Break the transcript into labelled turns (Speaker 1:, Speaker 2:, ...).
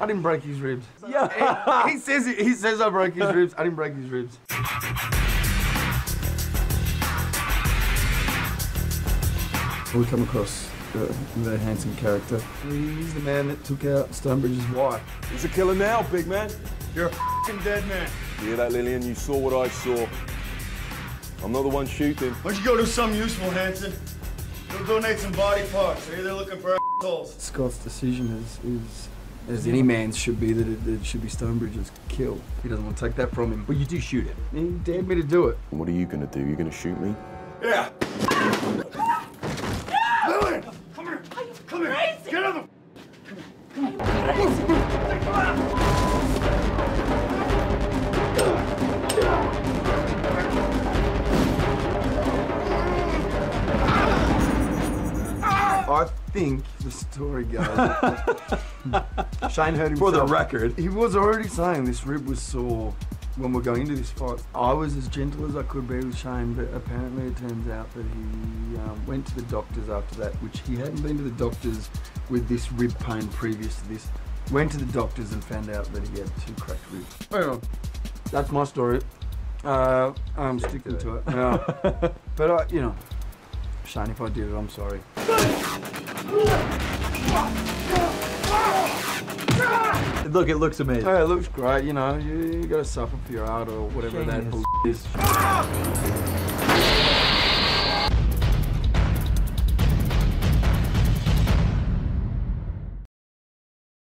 Speaker 1: I didn't break his ribs.
Speaker 2: Yeah.
Speaker 1: he, he says it. He says I broke his ribs. I didn't break his ribs. We come across a very handsome character. He's the man that took out Stonebridge's wife.
Speaker 3: He's a killer now, big man.
Speaker 4: You're a f***ing dead man.
Speaker 3: You hear that, Lillian? You saw what I saw. I'm not the one shooting.
Speaker 4: Why don't you go do something useful, Hanson? Go donate some body parts. They're either looking for assholes.
Speaker 1: Scott's decision is, is as any man's should be, that it, that it should be Stonebridge's kill. He doesn't want to take that from him.
Speaker 2: But you do shoot him.
Speaker 1: He dared me to do it.
Speaker 3: What are you gonna do? You're gonna shoot me?
Speaker 4: Yeah. Lillian! Come here! Come here! Get on the...
Speaker 1: I think the story goes. Shane heard himself.
Speaker 2: For the record.
Speaker 1: He was already saying this rib was sore when we're going into this fight. I was as gentle as I could be with Shane, but apparently it turns out that he um, went to the doctors after that, which he hadn't been to the doctors with this rib pain previous to this. Went to the doctors and found out that he had two cracked ribs. That's my story. Uh, I'm sticking to it. Yeah. but I, you know, I did it, I'm sorry.
Speaker 2: Look, it looks amazing.
Speaker 1: Hey, it looks great, you know, you, you gotta suffer for your art or whatever that
Speaker 2: Genius.
Speaker 1: bull is.